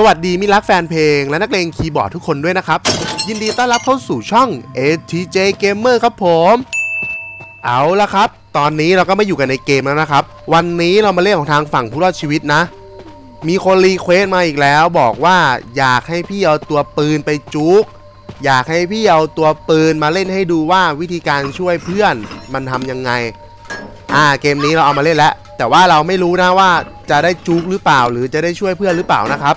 สวัสดีมิตรรักแฟนเพลง และนักเลงคีย์บอร์ดทุกคนด้วยนะครับ ยินดีต้อนรับเข้าสู่ช่อง ATJ Gamer ครับผม เอาละครับ ตอนนี้เราก็มาอยู่กันในเกมแล้วนะครับ วันนี้เรามาเล่นของทางฝั่งผู้รอดชีวิตนะ มีคน request มาอีกแล้ว บอกว่าอยากให้พี่เอาตัวปืนไป juke อยากให้พี่เอาตัวปืนมาเล่นให้ดูว่าวิธีการช่วยเพื่อนมันทำยังไง อ่าเกมนี้เราเอามาเล่นแล้ว แต่ว่าเราไม่รู้นะว่าจะได้จุกหรือเปล่า หรือจะได้ช่วยเพื่อนหรือเปล่านะครับ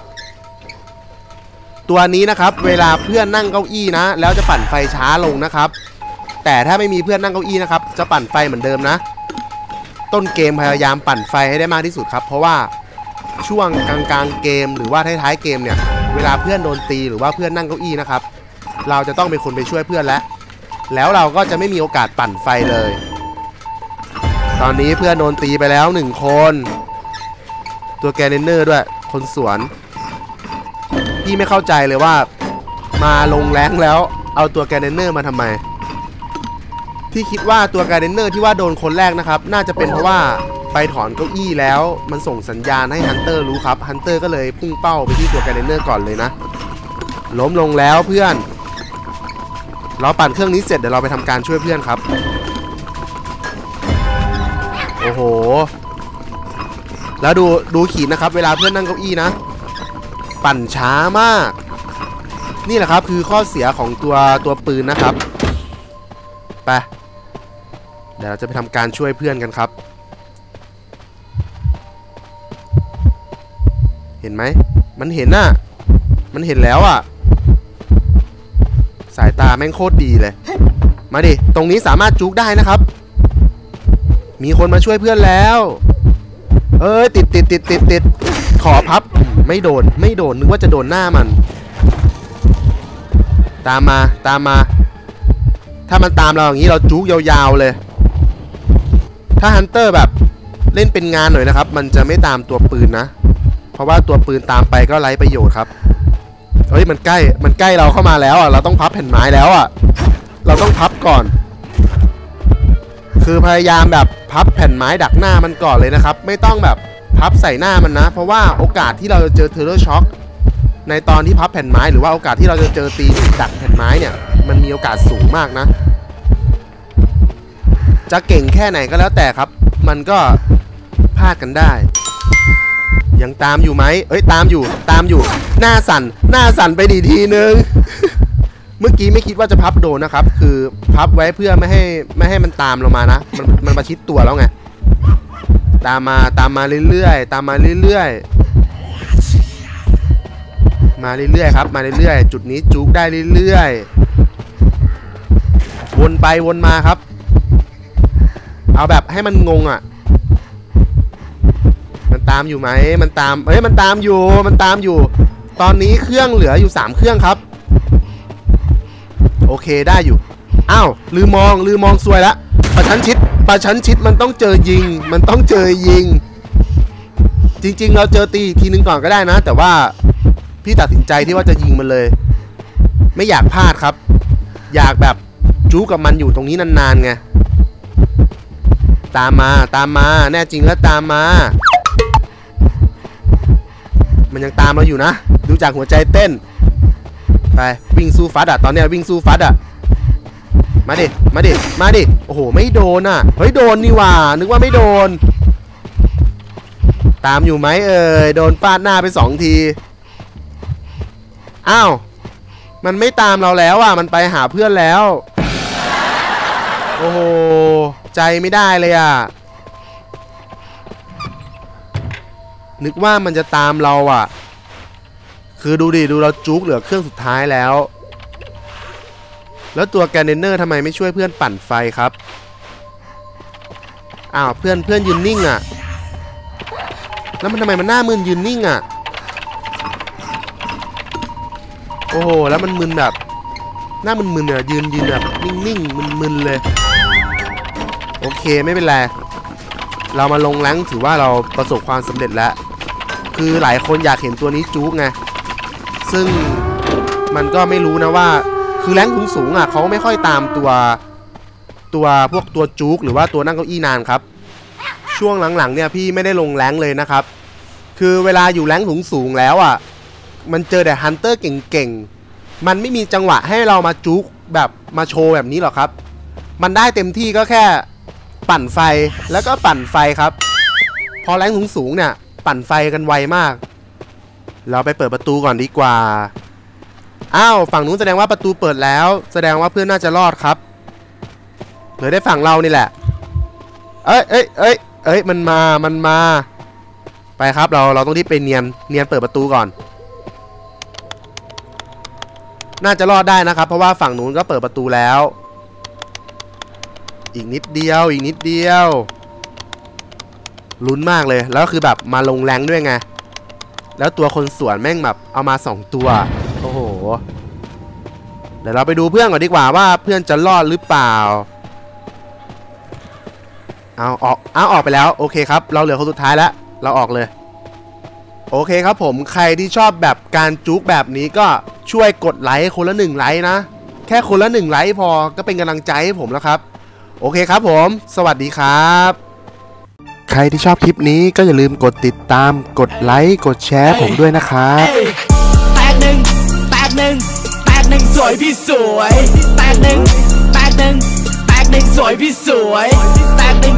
ตัวนี้นะครับเวลาเพื่อนนั่งเก้าอี้นะ แล้วจะปั่นไฟช้าลงนะครับ แต่ถ้าไม่มีเพื่อนนั่งเก้าอี้นะครับจะปั่นไฟเหมือนเดิมนะ ต้นเกมพยายามปั่นไฟให้ได้มากที่สุดครับ เพราะว่าช่วงกลางๆเกมหรือว่าท้ายๆเกมเนี่ย เวลาเพื่อนโดนตีหรือว่าเพื่อนนั่งเก้าอี้นะครับ เราจะต้องเป็นคนไปช่วยเพื่อนแล้วแล้วเราก็จะไม่มีโอกาสปั่นไฟเลย ตอนนี้เพื่อนโดนตีไปแล้วหนึ่งคน ตัว Gardener ด้วย คนสวน พี่ไม่เข้าใจเลยว่า มาลง rank แล้ว เอาตัว Gardener มาทำไม ที่คิดว่าตัว Gardener ที่ว่าโดนคนแรกนะครับ น่าจะเป็นเพราะว่าไปถอนเก้าอี้แล้วมันส่งสัญญาณให้ hunter รู้ครับ hunter ก็เลยพุ่งเป้าไปที่ตัว Gardener ก่อนเลยนะ ล้มลงแล้วเพื่อน เราปั่นเครื่องนี้เสร็จเดี๋ยวเราไปทำการช่วยเพื่อนครับ โอ้โห แล้วดูดูขีดนะครับ เวลาเพื่อนนั่งเก้าอี้นะ ปั่นช้ามาก นี่แหละครับคือข้อเสียของตัวตัวปืนนะครับ ไป เดี๋ยวเราจะไปทำการช่วยเพื่อนกันครับ เห็นไหม มันเห็นน่ะ มันเห็นแล้วอะ สายตาแม่งโคตรดีเลย มาดิ ตรงนี้สามารถ juke ได้นะครับ มีคนมาช่วยเพื่อนแล้ว เอ้ยติดติดติดติดติดขอพับ ไม่โดน ไม่โดน นึกว่าจะโดนหน้ามัน ตามมา ตามมา ถ้ามันตามเราอย่างนี้เรา juke ยาวๆเลย ถ้า hunter แบบเล่นเป็นงานหน่อยนะครับ มันจะไม่ตามตัวปืนนะ เพราะว่าตัวปืนตามไปก็ไร้ประโยชน์ครับ เฮ้ย มันใกล้ มันใกล้เราเข้ามาแล้วอะ เราต้องพับแผ่นไม้แล้วอะ เราต้องพับก่อน คือพยายามแบบพับแผ่นไม้ดักหน้ามันก่อนเลยนะครับ ไม่ต้องแบบ พับใส่หน้ามันนะ เพราะว่าโอกาสที่เราจะเจอ terror shock ในตอนที่พับแผ่นไม้หรือว่าโอกาสที่เราจะเจอตีดักแผ่นไม้เนี่ยมันมีโอกาสสูงมากนะ จะเก่งแค่ไหนก็แล้วแต่ครับ มันก็พลาดกันได้ ยังตามอยู่ไหมเอ้ยตามอยู่ตามอยู่ หน้าสั่นหน้าสั่นไปดีทีนึงเมื่อกี้ไม่คิดว่าจะพับโดนนะครับ คือพับไว้เพื่อไม่ให้ไม่ให้มันตามเรามานะ มันมันประชิดตัวแล้วไง ตามมาตามมาเรื่อยๆ ตามมาเรื่อยๆ มาเรื่อยๆครับ มาเรื่อยๆ จุดนี้จุกได้เรื่อยๆ วนไปวนมาครับ เอาแบบให้มันงงอะ มันตามอยู่ไหม มันตาม เฮ้ย มันตามอยู่ มันตามอยู่ ตอนนี้เครื่องเหลืออยู่ 3 เครื่องครับ โอเคได้อยู่ อ้าว ลืมมอง ลืมมองซวยละ ประชันชิดประชันชิดมันต้องเจอยิง มันต้องเจอยิง จริง ๆ เราเจอตีอีกทีนึงก่อนก็ได้นะ แต่ว่าพี่ตัดสินใจที่ว่าจะยิงมันเลย ไม่อยากพลาดครับ อยากแบบจู้กับมันอยู่ตรงนี้นานๆไงตามมาตามมาแน่จริงแล้วตามมา มันยังตามเราอยู่นะ ดูจากหัวใจเต้น ไปวิ่งสู้ฟัดอะตอนเนี้ยวิ่งสู้ฟัดอะ มาดิ มาดิ มาดิ โอ้โห ไม่โดนอะเฮ้ย โดนนี่หว่า นึกว่าไม่โดน ตามอยู่ไหมเอ่ย โดนฟาดหน้าไปสองที อ้าว มันไม่ตามเราแล้วอะ มันไปหาเพื่อนแล้ว โอ้โห ใจไม่ได้เลยอะ นึกว่ามันจะตามเราอะ คือดูดิ ดูเราจุกเหลือเครื่องสุดท้ายแล้ว แล้วตัวแกนเนอร์ทำไมไม่ช่วยเพื่อนปั่นไฟครับ อ้าวเพื่อนเพื่อนยืนนิ่งอะ แล้วมันทำไมมันหน้ามึนยืนนิ่งอะ โอ้โหแล้วมันมึนแบบ หน้ามึนๆเนี่ยยืนยืนแบบนิ่งๆมึนๆเลย โอเคไม่เป็นไร เรามาลงแรงถือว่าเราประสบความสำเร็จแล้ว คือหลายคนอยากเห็นตัวนี้จุกไง ซึ่งมันก็ไม่รู้นะว่า คือแรงสูงสูงอะเขาไม่ค่อยตามตัวตัวพวกตัวจุกหรือว่าตัวนั่งเก้าอี้นานครับ ช่วงหลังๆเนี่ยพี่ไม่ได้ลงแรงเลยนะครับ คือเวลาอยู่แรงสูงสูงแล้วอะมันเจอแต่ฮันเตอร์เก่งๆ มันไม่มีจังหวะให้เรามาจุกแบบมาโชว์แบบนี้หรอกครับ มันได้เต็มที่ก็แค่ปั่นไฟแล้วก็ปั่นไฟครับ พอแรงสูงเนี่ย ปั่นไฟกันไวมาก เราไปเปิดประตูก่อนดีกว่า อ้าวฝั่งนู้นแสดงว่าประตูเปิดแล้ว แสดงว่าเพื่อนน่าจะรอดครับเหลือได้ฝั่งเรานี่แหละ เอ้ยเอ้ยเอ้ยเอ้ยมันมามันมา ไปครับเราเราต้องรีบไปเนียนเนียนเปิดประตูก่อน น่าจะรอดได้นะครับ เพราะว่าฝั่งนู้นก็เปิดประตูแล้ว อีกนิดเดียว อีกนิดเดียวลุ้นมากเลยแล้วคือแบบมาลงแรงด้วยไง แล้วตัวคนสวนแม่งแบบเอามาสองตัว โอ้โห เดี๋ยวเราไปดูเพื่อนก่อนดีกว่าว่าเพื่อนจะรอดหรือเปล่า เอาออกเอาออกไปแล้ว โอเคครับ เราเหลือคนสุดท้ายแล้ว เราออกเลย โอเคครับผม ใครที่ชอบแบบการจุกแบบนี้ก็ช่วยกดไลค์คนละหนึ่งไลค์นะ แค่คนละหนึ่งไลค์พอ ก็เป็นกำลังใจให้ผมแล้วครับ โอเคครับผม สวัสดีครับใครที่ชอบคลิปนี้ก็อย่าลืมกดติดตาม กดไลค์ กดแชร์ผมด้วยนะครับ แตกหนึ่งแตกหนึ่งสวยพี่สวยแตกหนึ่งแตกหนึ่งแตกหนึ่งสวยพี่สวยแตกหนึ่ง